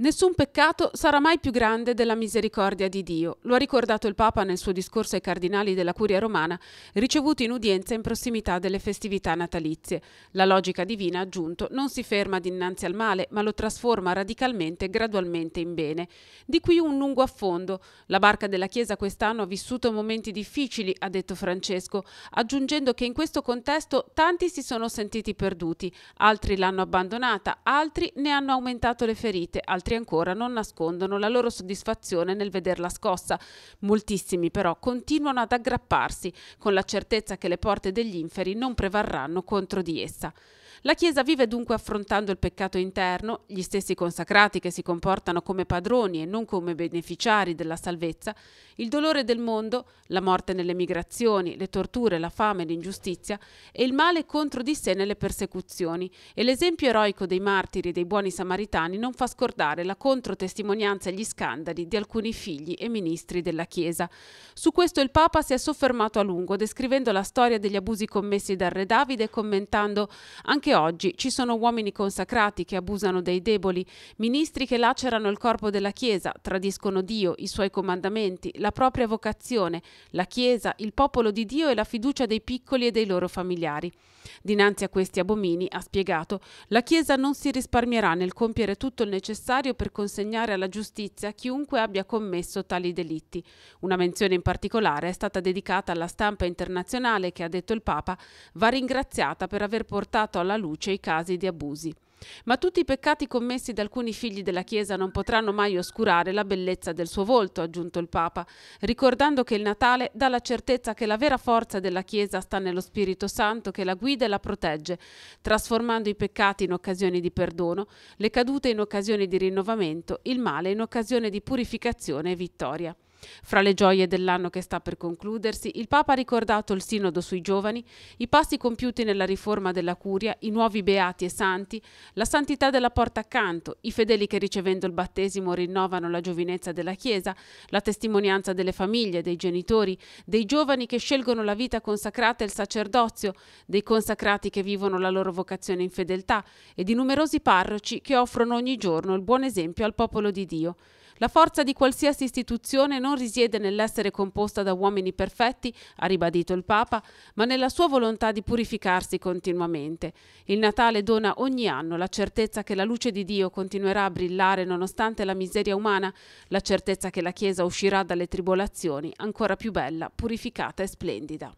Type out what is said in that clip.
Nessun peccato sarà mai più grande della misericordia di Dio. Lo ha ricordato il Papa nel suo discorso ai cardinali della Curia romana, ricevuti in udienza in prossimità delle festività natalizie. La logica divina, ha aggiunto, non si ferma dinanzi al male, ma lo trasforma radicalmente e gradualmente in bene. Di qui un lungo affondo. La barca della Chiesa quest'anno ha vissuto momenti difficili, ha detto Francesco, aggiungendo che in questo contesto tanti si sono sentiti perduti, altri l'hanno abbandonata, altri ne hanno aumentato le ferite, altri altri ancora non nascondono la loro soddisfazione nel vederla scossa. Moltissimi però continuano ad aggrapparsi con la certezza che le porte degli inferi non prevarranno contro di essa. La Chiesa vive dunque affrontando il peccato interno, gli stessi consacrati che si comportano come padroni e non come beneficiari della salvezza, il dolore del mondo, la morte nelle migrazioni, le torture, la fame, l'ingiustizia e il male contro di sé nelle persecuzioni. E l'esempio eroico dei martiri e dei buoni samaritani non fa scordare la controtestimonianza e gli scandali di alcuni figli e ministri della Chiesa. Su questo il Papa si è soffermato a lungo, descrivendo la storia degli abusi commessi dal re Davide e commentando anche anche oggi ci sono uomini consacrati che abusano dei deboli, ministri che lacerano il corpo della Chiesa, tradiscono Dio, i suoi comandamenti, la propria vocazione, la Chiesa, il popolo di Dio e la fiducia dei piccoli e dei loro familiari. Dinanzi a questi abomini, ha spiegato, la Chiesa non si risparmierà nel compiere tutto il necessario per consegnare alla giustizia chiunque abbia commesso tali delitti. Una menzione in particolare è stata dedicata alla stampa internazionale che, ha detto il Papa, va ringraziata per aver portato alla luce i casi di abusi. Ma tutti i peccati commessi da alcuni figli della Chiesa non potranno mai oscurare la bellezza del suo volto, ha aggiunto il Papa, ricordando che il Natale dà la certezza che la vera forza della Chiesa sta nello Spirito Santo che la guida e la protegge, trasformando i peccati in occasioni di perdono, le cadute in occasioni di rinnovamento, il male in occasione di purificazione e vittoria. Fra le gioie dell'anno che sta per concludersi, il Papa ha ricordato il sinodo sui giovani, i passi compiuti nella riforma della curia, i nuovi beati e santi, la santità della porta accanto, i fedeli che ricevendo il battesimo rinnovano la giovinezza della Chiesa, la testimonianza delle famiglie, dei genitori, dei giovani che scelgono la vita consacrata e il sacerdozio, dei consacrati che vivono la loro vocazione in fedeltà e di numerosi parroci che offrono ogni giorno il buon esempio al popolo di Dio. La forza di qualsiasi istituzione non risiede nell'essere composta da uomini perfetti, ha ribadito il Papa, ma nella sua volontà di purificarsi continuamente. Il Natale dona ogni anno la certezza che la luce di Dio continuerà a brillare nonostante la miseria umana, la certezza che la Chiesa uscirà dalle tribolazioni ancora più bella, purificata e splendida.